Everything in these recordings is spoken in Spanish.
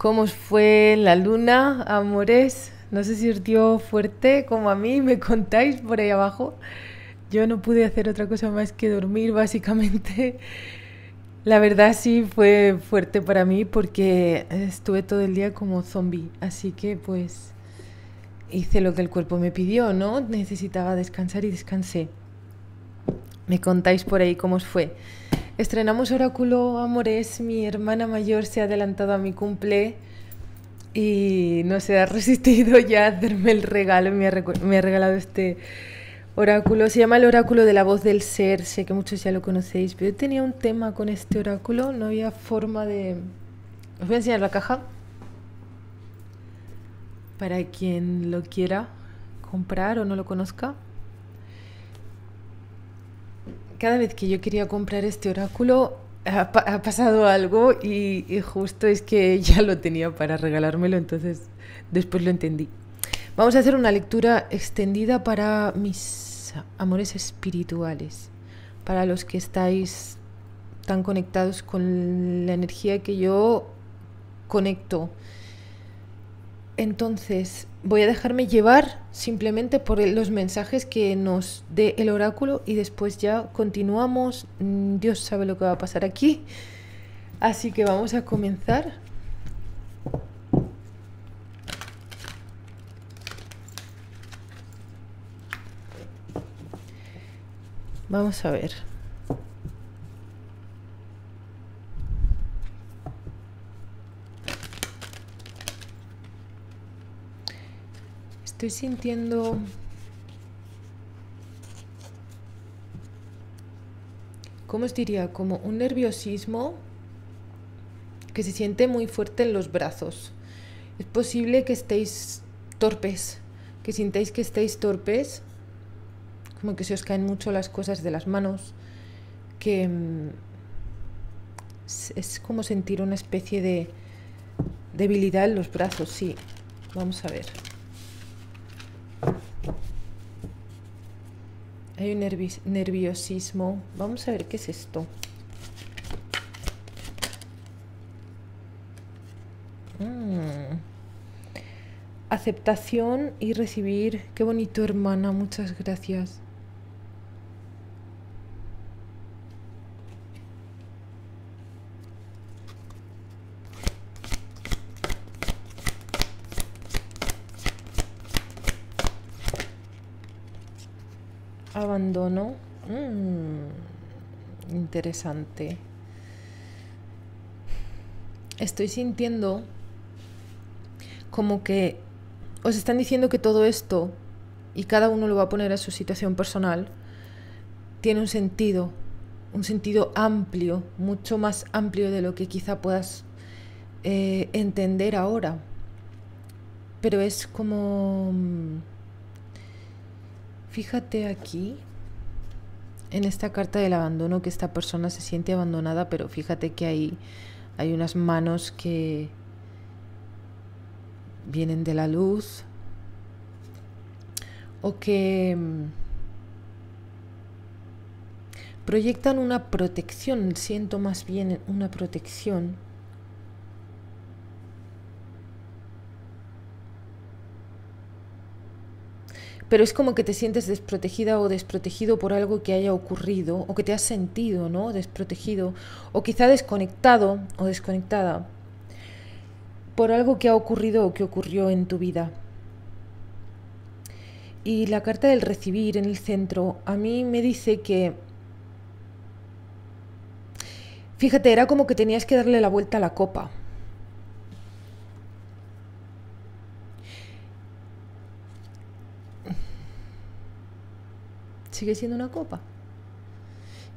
¿Cómo fue la luna, amores? No sé si os dio fuerte como a mí, me contáis por ahí abajo. Yo no pude hacer otra cosa más que dormir, básicamente. La verdad sí fue fuerte para mí porque estuve todo el día como zombie, así que pues hice lo que el cuerpo me pidió, ¿no? Necesitaba descansar y descansé. Me contáis por ahí cómo os fue. Estrenamos Oráculo Amores, mi hermana mayor se ha adelantado a mi cumple y no se ha resistido ya a hacerme el regalo, me ha, me ha regalado este oráculo. Se llama el oráculo de la voz del ser, sé que muchos ya lo conocéis, pero yo tenía un tema con este oráculo, no había forma de... Os voy a enseñar la caja para quien lo quiera comprar o no lo conozca. Cada vez que yo quería comprar este oráculo ha, pasado algo y, y justo es que ya lo tenía para regalármelo, entonces después lo entendí. Vamos a hacer una lectura extendida para mis amores espirituales, para los que estáis tan conectados con la energía que yo conecto entonces, voy a dejarme llevar simplemente por los mensajes que nos dé el oráculo y después ya continuamos. Mm, Dios sabe lo que va a pasar aquí. Así que vamos a comenzar. Vamos a ver. Estoy sintiendo ¿cómo os diría? Como un nerviosismo que se siente muy fuerte en los brazos. Es posible que estéis torpes, que sintáis que estéis torpes, como que se os caen mucho las cosas de las manos, que mm, es como sentir una especie de debilidad en los brazos, sí. Vamos a ver. Hay un nerviosismo. Vamos a ver qué es esto. Mm. Aceptación y recibir. Qué bonito, hermana. Muchas gracias. Abandono. Mm, interesante. Estoy sintiendo como que os están diciendo que todo esto, y cada uno lo va a poner a su situación personal, tiene un sentido, un sentido amplio, mucho más amplio de lo que quizá puedas eh, entender ahora. Pero es como mm, Fíjate aquí, en esta carta del abandono, que esta persona se siente abandonada, pero fíjate que hay, hay unas manos que vienen de la luz o que mm, proyectan una protección, siento más bien una protección pero es como que te sientes desprotegida o desprotegido por algo que haya ocurrido o que te has sentido, ¿no? Desprotegido o quizá desconectado o desconectada por algo que ha ocurrido o que ocurrió en tu vida. Y la carta del recibir en el centro a mí me dice que, fíjate, era como que tenías que darle la vuelta a la copa. Sigue siendo una copa.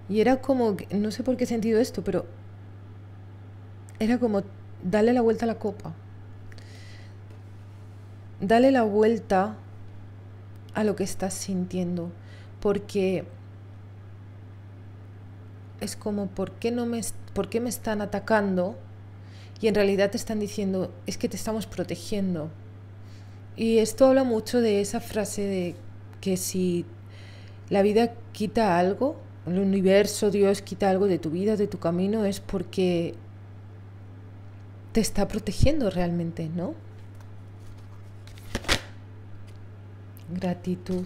Y era como, no sé por qué he sentido esto, pero era como darle la vuelta a la copa. Dale la vuelta a lo que estás sintiendo, porque es como, ¿por qué, no me, ¿por qué me están atacando? Y en realidad te están diciendo, es que te estamos protegiendo. Y esto habla mucho de esa frase de que si la vida quita algo, el universo, Dios quita algo de tu vida, de tu camino, es porque te está protegiendo realmente, ¿no? Gratitud.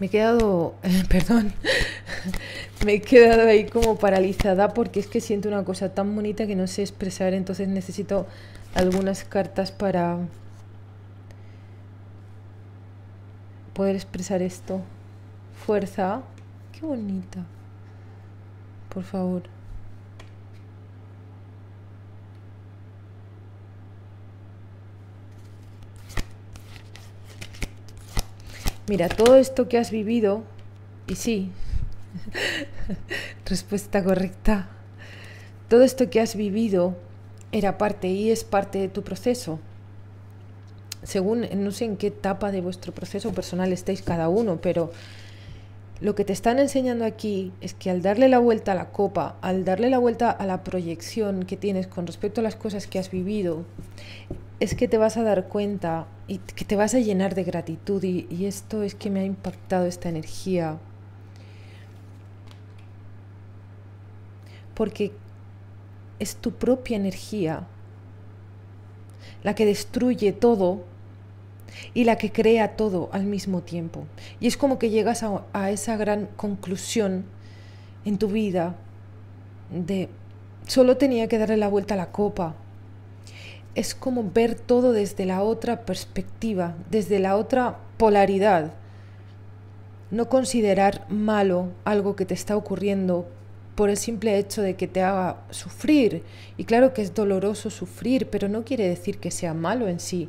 Me he quedado, perdón, me he quedado ahí como paralizada porque es que siento una cosa tan bonita que no sé expresar, entonces necesito algunas cartas para poder expresar esto. Fuerza, qué bonita. Por favor. Mira, todo esto que has vivido, y sí, respuesta correcta, todo esto que has vivido era parte y es parte de tu proceso. Según, no sé en qué etapa de vuestro proceso personal estéis cada uno, pero lo que te están enseñando aquí es que al darle la vuelta a la copa, al darle la vuelta a la proyección que tienes con respecto a las cosas que has vivido, es que te vas a dar cuenta y que te vas a llenar de gratitud y, esto es que me ha impactado esta energía. Porque es tu propia energía la que destruye todo y la que crea todo al mismo tiempo. Y es como que llegas a, a, esa gran conclusión en tu vida de solo tenía que darle la vuelta a la copa es como ver todo desde la otra perspectiva, desde la otra polaridad. No considerar malo algo que te está ocurriendo por el simple hecho de que te haga sufrir. Y claro que es doloroso sufrir, pero no quiere decir que sea malo en sí,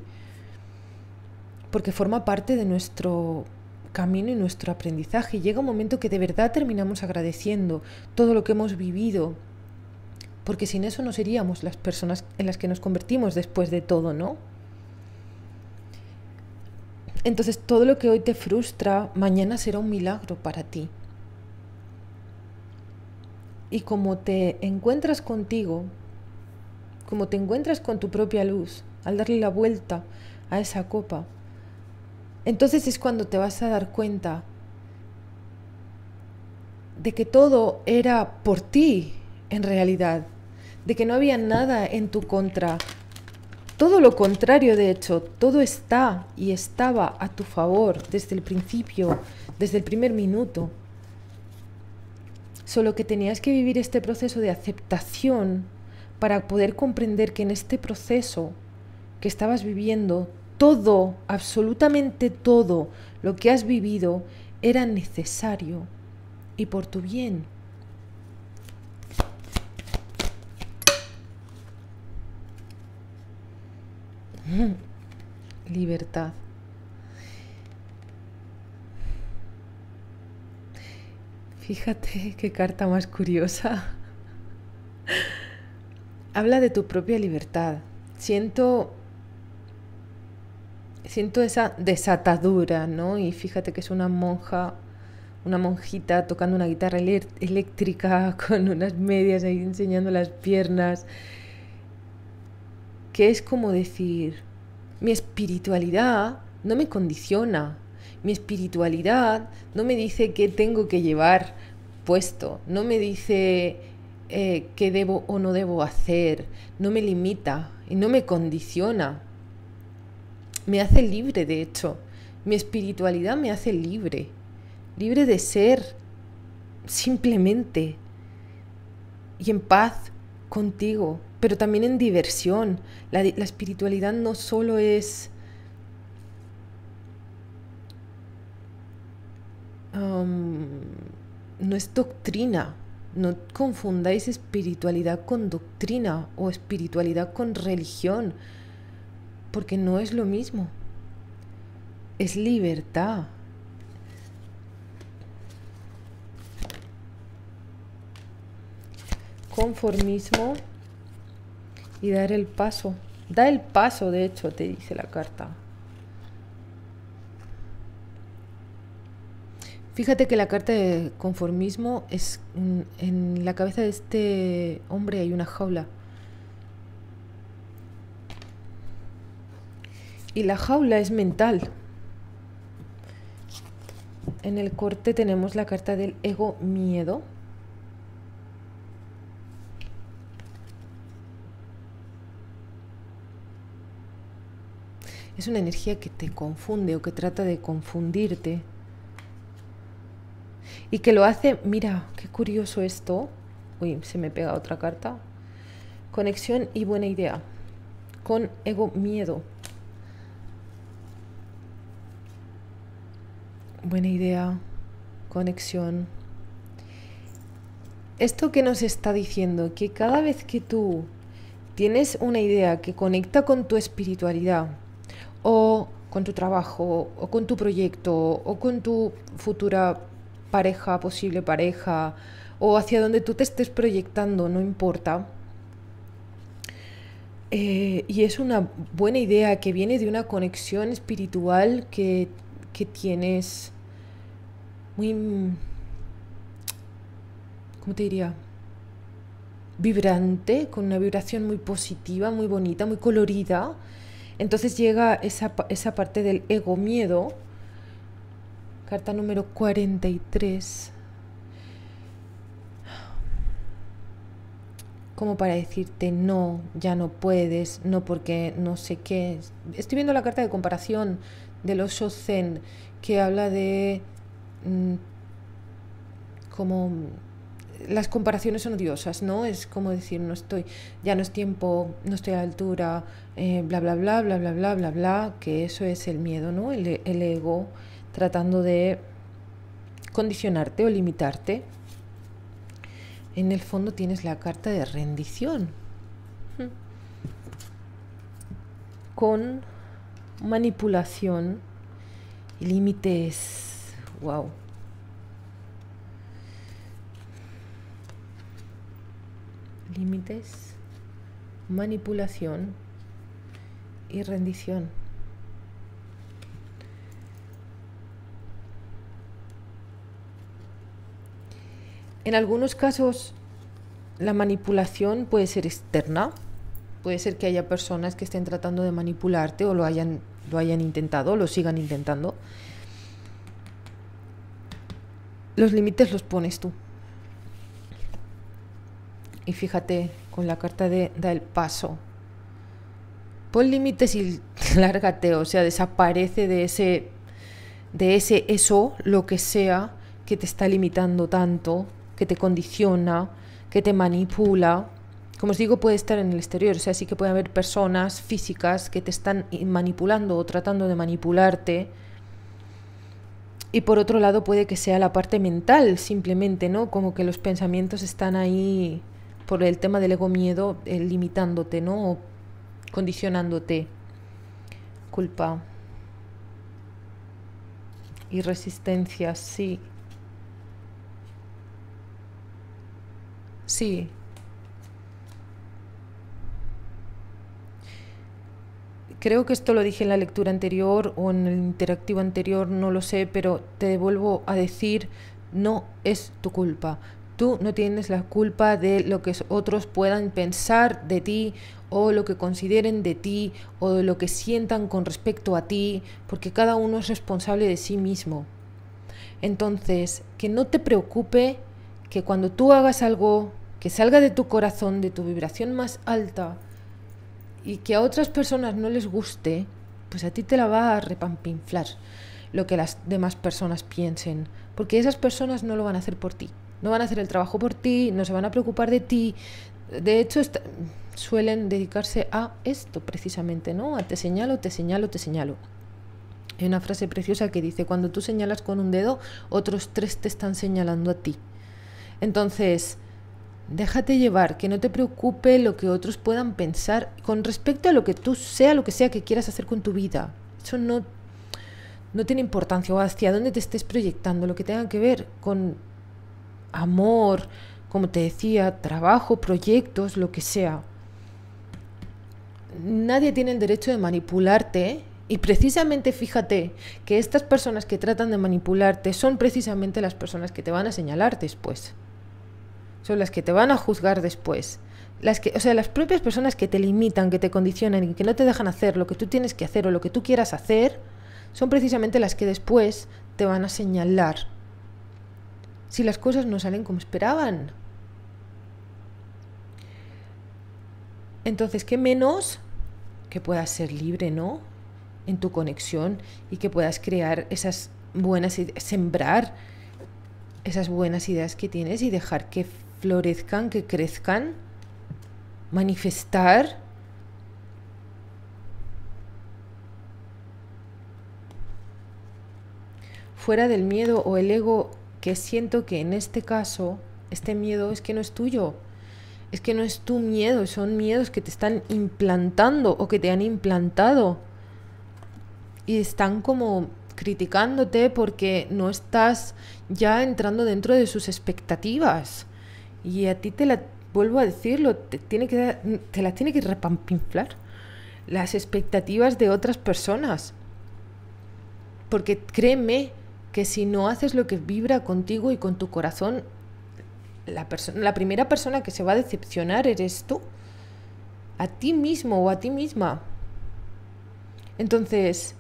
porque forma parte de nuestro camino y nuestro aprendizaje. llega un momento que de verdad terminamos agradeciendo todo lo que hemos vivido, porque sin eso no seríamos las personas en las que nos convertimos después de todo, ¿no? Entonces todo lo que hoy te frustra, mañana será un milagro para ti. Y como te encuentras contigo, como te encuentras con tu propia luz, al darle la vuelta a esa copa, entonces es cuando te vas a dar cuenta de que todo era por ti, en realidad, de que no había nada en tu contra. Todo lo contrario, de hecho, todo está y estaba a tu favor desde el principio, desde el primer minuto. Solo que tenías que vivir este proceso de aceptación para poder comprender que en este proceso que estabas viviendo, todo, absolutamente todo lo que has vivido era necesario y por tu bien. Libertad. Fíjate qué carta más curiosa. Habla de tu propia libertad. Siento siento esa desatadura, ¿no? Y fíjate que es una monja, una monjita tocando una guitarra eléctrica con unas medias ahí enseñando las piernas que es como decir, mi espiritualidad no me condiciona, mi espiritualidad no me dice qué tengo que llevar puesto, no me dice eh, qué debo o no debo hacer, no me limita y no me condiciona. Me hace libre, de hecho. Mi espiritualidad me hace libre, libre de ser simplemente y en paz contigo, pero también en diversión. La, espiritualidad no solo es... no es doctrina. No confundáis espiritualidad con doctrina o espiritualidad con religión, porque no es lo mismo. Es libertad. Conformismo y dar el paso. Da el paso, de hecho, te dice la carta. Fíjate que la carta de conformismo es en la cabeza de este hombre hay una jaula. Y la jaula es mental. En el corte tenemos la carta del ego miedo. Es una energía que te confunde o que trata de confundirte. Y que lo hace, mira, qué curioso esto. Uy, se me pega otra carta. Conexión y buena idea. Con ego miedo. Buena idea, conexión. Esto que nos está diciendo, que cada vez que tú tienes una idea que conecta con tu espiritualidad, o con tu trabajo, o con tu proyecto, o con tu futura pareja, posible pareja, o hacia donde tú te estés proyectando, no importa. Eh, y es una buena idea que viene de una conexión espiritual que que tienes muy, ¿cómo te diría? Vibrante, con una vibración muy positiva, muy bonita, muy colorida. Entonces llega esa, esa parte del ego miedo, carta número 43. como para decirte no, ya no puedes, no porque no sé qué. Estoy viendo la carta de comparación del Osho Zen que habla de mm, como las comparaciones son odiosas, ¿no? Es como decir, no estoy, ya no es tiempo, no estoy a la altura, eh, bla, bla, bla, bla, bla, bla, bla, bla, que eso es el miedo, ¿no? El, el ego tratando de condicionarte o limitarte. En el fondo tienes la carta de rendición. Con manipulación y límites. Wow. Límites, manipulación y rendición. En algunos casos la manipulación puede ser externa, puede ser que haya personas que estén tratando de manipularte o lo hayan lo hayan intentado, lo sigan intentando. Los límites los pones tú. Y fíjate con la carta de da el paso. Pon límites y lárgate, o sea, desaparece de ese de ese eso, lo que sea que te está limitando tanto, que te condiciona, que te manipula como os digo, puede estar en el exterior, o sea, sí que puede haber personas físicas que te están manipulando o tratando de manipularte. Y por otro lado puede que sea la parte mental, simplemente, ¿no? Como que los pensamientos están ahí por el tema del ego miedo, eh, limitándote, ¿no? O condicionándote. Culpa. Y resistencia, sí. Sí, Creo que esto lo dije en la lectura anterior o en el interactivo anterior, no lo sé, pero te vuelvo a decir, no es tu culpa. Tú no tienes la culpa de lo que otros puedan pensar de ti o lo que consideren de ti o de lo que sientan con respecto a ti, porque cada uno es responsable de sí mismo. Entonces, que no te preocupe que cuando tú hagas algo que salga de tu corazón, de tu vibración más alta, y que a otras personas no les guste, pues a ti te la va a repampinflar lo que las demás personas piensen, porque esas personas no lo van a hacer por ti, no van a hacer el trabajo por ti, no se van a preocupar de ti. De hecho, suelen dedicarse a esto precisamente, ¿no? A te señalo, te señalo, te señalo. Hay una frase preciosa que dice, cuando tú señalas con un dedo, otros tres te están señalando a ti. Entonces, Déjate llevar, que no te preocupe lo que otros puedan pensar con respecto a lo que tú sea, lo que sea que quieras hacer con tu vida. Eso no, no tiene importancia o hacia dónde te estés proyectando, lo que tenga que ver con amor, como te decía, trabajo, proyectos, lo que sea. Nadie tiene el derecho de manipularte Y precisamente fíjate que estas personas que tratan de manipularte son precisamente las personas que te van a señalar después. Son las que te van a juzgar después. Las que, o sea, las propias personas que te limitan, que te condicionan y que no te dejan hacer lo que tú tienes que hacer o lo que tú quieras hacer, son precisamente las que después te van a señalar si las cosas no salen como esperaban. Entonces, ¿qué menos que puedas ser libre, ¿no? en tu conexión y que puedas crear esas buenas ideas, sembrar esas buenas ideas que tienes y dejar que florezcan, que crezcan, manifestar. Fuera del miedo o el ego que siento que en este caso, este miedo es que no es tuyo, es que no es tu miedo, son miedos que te están implantando o que te han implantado y están como criticándote porque no estás ya entrando dentro de sus expectativas. Y a ti te la, vuelvo a decirlo, te, tiene que, te la tiene que repampinflar las expectativas de otras personas. Porque créeme que si no haces lo que vibra contigo y con tu corazón, la, la primera persona que se va a decepcionar eres tú. A ti mismo o a ti misma. Entonces,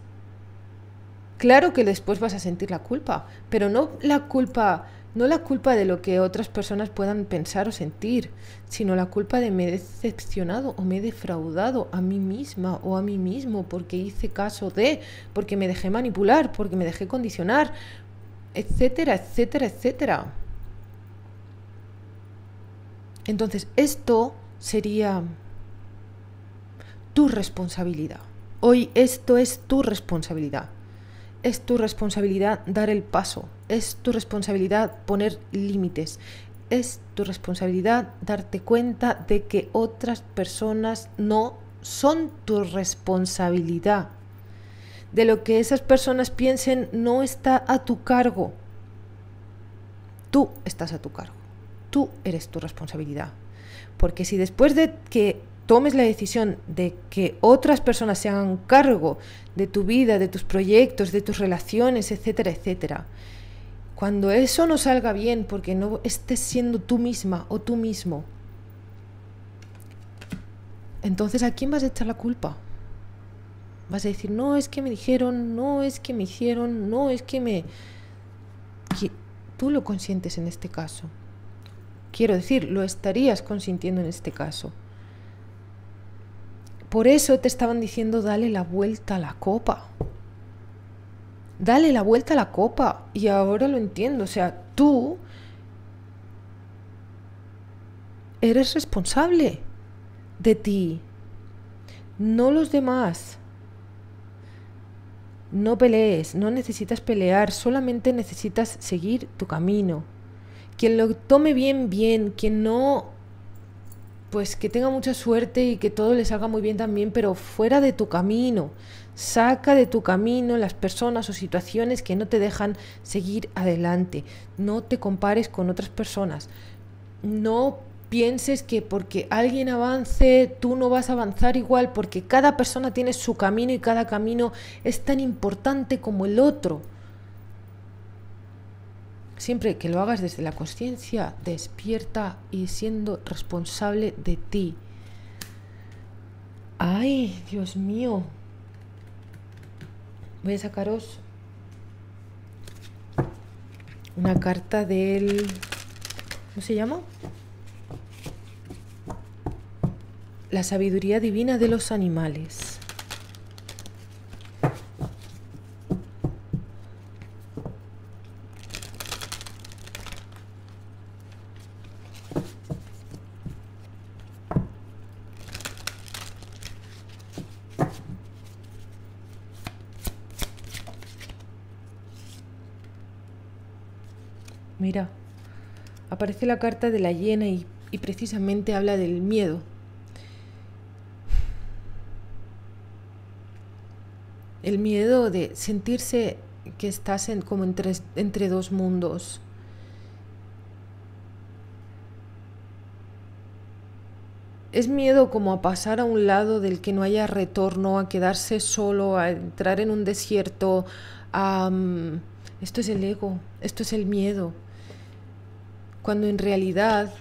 Claro que después vas a sentir la culpa, pero no la culpa, no la culpa de lo que otras personas puedan pensar o sentir, sino la culpa de me he decepcionado o me he defraudado a mí misma o a mí mismo porque hice caso de, porque me dejé manipular, porque me dejé condicionar, etcétera, etcétera, etcétera. Entonces, esto sería tu responsabilidad. Hoy esto es tu responsabilidad. Es tu responsabilidad dar el paso, es tu responsabilidad poner límites, es tu responsabilidad darte cuenta de que otras personas no son tu responsabilidad. De lo que esas personas piensen no está a tu cargo. Tú estás a tu cargo. Tú eres tu responsabilidad. Porque si después de que tomes la decisión de que otras personas se hagan cargo de tu vida, de tus proyectos, de tus relaciones, etcétera, etcétera. Cuando eso no salga bien porque no estés siendo tú misma o tú mismo, entonces ¿a quién vas a echar la culpa? Vas a decir, no es que me dijeron, no es que me hicieron, no es que me... Tú lo consientes en este caso. Quiero decir, lo estarías consintiendo en este caso. Por eso te estaban diciendo, dale la vuelta a la copa. Dale la vuelta a la copa. Y ahora lo entiendo. O sea, tú eres responsable de ti, no los demás. No pelees, no necesitas pelear, solamente necesitas seguir tu camino. Quien lo tome bien, bien, quien no pues que tenga mucha suerte y que todo le salga muy bien también, pero fuera de tu camino. Saca de tu camino las personas o situaciones que no te dejan seguir adelante. No te compares con otras personas. No pienses que porque alguien avance, tú no vas a avanzar igual, porque cada persona tiene su camino y cada camino es tan importante como el otro. Siempre que lo hagas desde la conciencia despierta y siendo responsable de ti. Ay, Dios mío. Voy a sacaros una carta del... ¿Cómo se llama? La sabiduría divina de los animales. Mira, aparece la carta de la hiena y, precisamente habla del miedo. El miedo de sentirse que estás como entre, entre dos mundos. es miedo como a pasar a un lado del que no haya retorno, a quedarse solo, a entrar en un desierto. esto es el ego, esto es el miedo. Cuando en realidad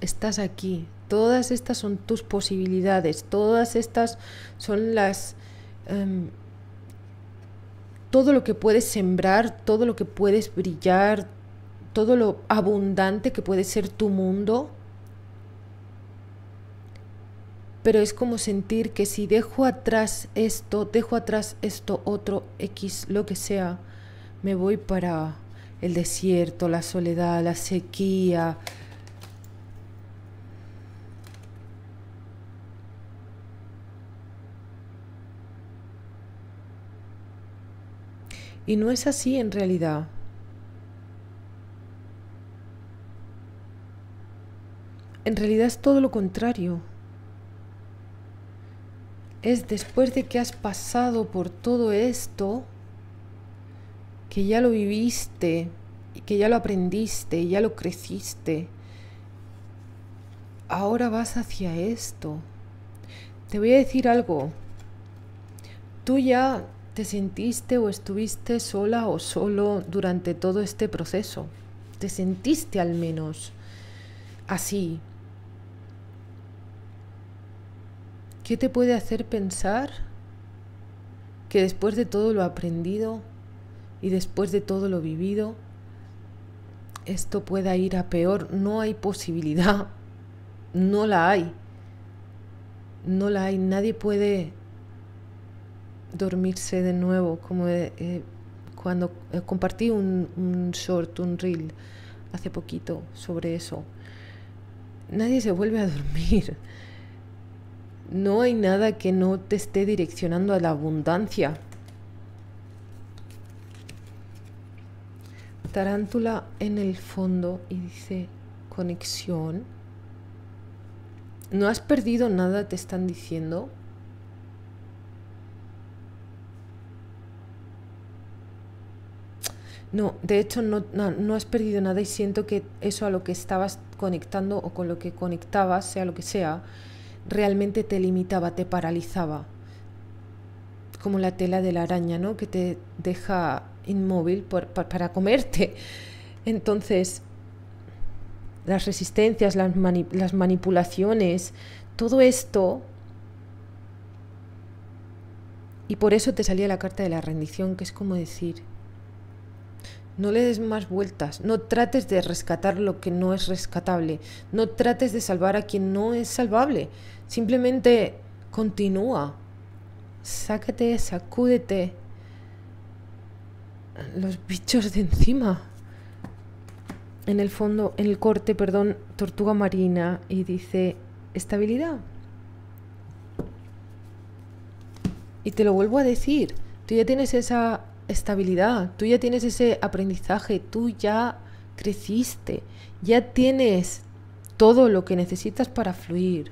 estás aquí, todas estas son tus posibilidades, todas estas son las... Em, todo lo que puedes sembrar, todo lo que puedes brillar, todo lo abundante que puede ser tu mundo. Pero es como sentir que si dejo atrás esto, dejo atrás esto otro, X, lo que sea, me voy para el desierto, la soledad, la sequía. Y no es así en realidad. En realidad es todo lo contrario es después de que has pasado por todo esto, que ya lo viviste, que ya lo aprendiste, ya lo creciste, ahora vas hacia esto. Te voy a decir algo. Tú ya te sentiste o estuviste sola o solo durante todo este proceso. Te sentiste al menos así, ¿Qué te puede hacer pensar que después de todo lo aprendido y después de todo lo vivido, esto pueda ir a peor? No hay posibilidad, no la hay, no la hay, nadie puede dormirse de nuevo, como eh, cuando eh, compartí un, un short, un reel hace poquito sobre eso. Nadie se vuelve a dormir no hay nada que no te esté direccionando a la abundancia. Tarántula en el fondo y dice conexión. No has perdido nada, te están diciendo. No, de hecho no, no, no, has perdido nada y siento que eso a lo que estabas conectando o con lo que conectabas, sea lo que sea, realmente te limitaba, te paralizaba, como la tela de la araña, ¿no? Que te deja inmóvil para comerte. Entonces, las resistencias, las, las manipulaciones, todo esto y por eso te salía la carta de la rendición, que es como decir, no le des más vueltas, no trates de rescatar lo que no es rescatable, no trates de salvar a quien no es salvable, simplemente continúa, sácate, sacúdete los bichos de encima. En el fondo, en el corte, perdón, tortuga marina y dice estabilidad. Y te lo vuelvo a decir, tú ya tienes esa estabilidad, tú ya tienes ese aprendizaje, tú ya creciste, ya tienes todo lo que necesitas para fluir.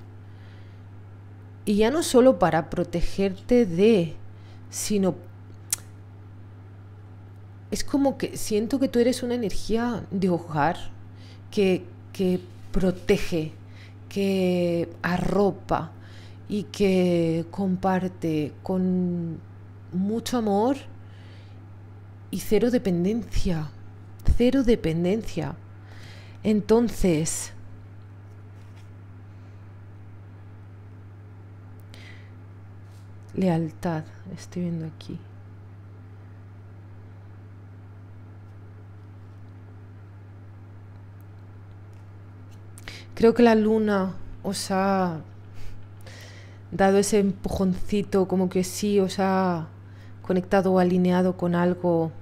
Y ya no solo para protegerte de, sino es como que siento que tú eres una energía de hogar que, que protege, que arropa y que comparte con mucho amor y cero dependencia, cero dependencia. Entonces, lealtad, estoy viendo aquí. Creo que la luna os ha dado ese empujoncito, como que sí os ha conectado o alineado con algo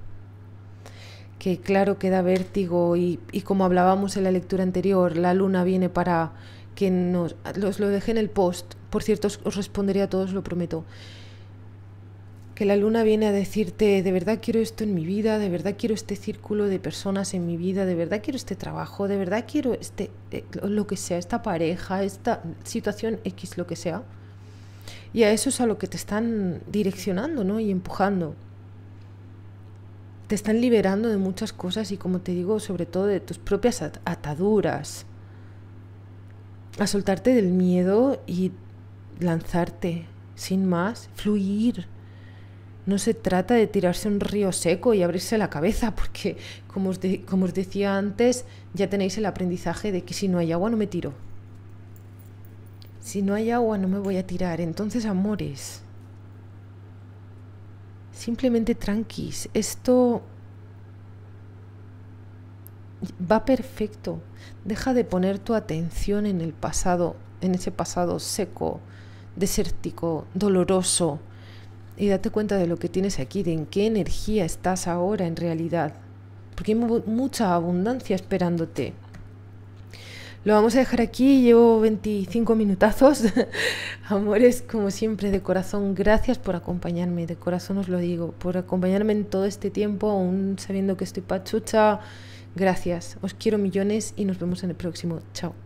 que claro que da vértigo y, como hablábamos en la lectura anterior, la luna viene para que nos... Os lo dejé en el post, por cierto os, responderé a todos, lo prometo. Que la luna viene a decirte, de verdad quiero esto en mi vida, de verdad quiero este círculo de personas en mi vida, de verdad quiero este trabajo, de verdad quiero este, eh, lo que sea, esta pareja, esta situación X, lo que sea y a eso es a lo que te están direccionando, ¿no? Y empujando. Te están liberando de muchas cosas y como te digo, sobre todo de tus propias ataduras. a soltarte del miedo y lanzarte, sin más, fluir. No se trata de tirarse un río seco y abrirse la cabeza, porque como os, decía antes, ya tenéis el aprendizaje de que si no hay agua no me tiro. Si no hay agua no me voy a tirar. Entonces, amores, simplemente tranquis. Esto va perfecto. Deja de poner tu atención en el pasado, en ese pasado seco, desértico, doloroso. Y date cuenta de lo que tienes aquí, de en qué energía estás ahora en realidad. Porque hay mucha abundancia esperándote. Lo vamos a dejar aquí, llevo 25 minutazos. Amores, como siempre, de corazón, gracias por acompañarme, de corazón os lo digo, por acompañarme en todo este tiempo, aún sabiendo que estoy pachucha. Gracias, os quiero millones y nos vemos en el próximo. Chao.